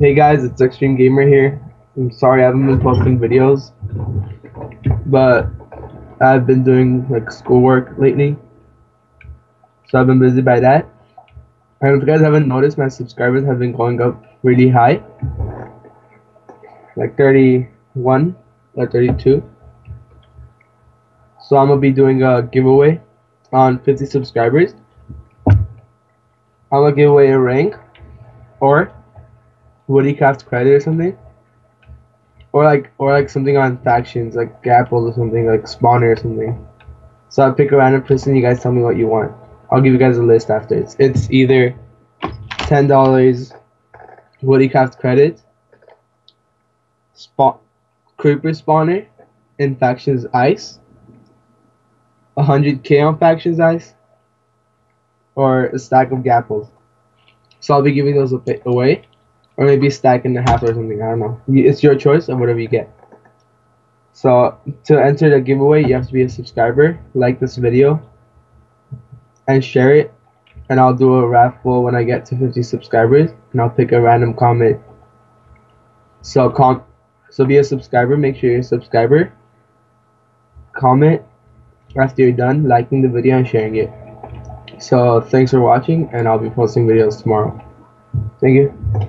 Hey guys, it's Extreme Gamer here. I'm sorry I haven't been posting videos, but I've been doing like schoolwork lately, so I've been busy by that. And if you guys haven't noticed, my subscribers have been going up really high, like 31 or 32. So I'm gonna be doing a giveaway on 50 subscribers. I'm gonna give away a rank or Woodycraft credit or something. Or like or like something on factions, like Gapple or something, like Spawner or something. So I'll pick a random person, you guys tell me what you want. I'll give you guys a list after. It's it's either ten dollars Woodycraft credit, spot creeper spawner in factions ice, 100k on factions ice, or a stack of gapples. So I'll be giving those away or maybe stack and a half or something. I don't know. It's your choice of whatever you get. So to enter the giveaway, you have to be a subscriber, like this video, and share it. And I'll do a raffle when I get to 50 subscribers, and I'll pick a random comment. So com, so be a subscriber. Make sure you're a subscriber. Comment after you're done liking the video and sharing it. So thanks for watching, and I'll be posting videos tomorrow. Thank you.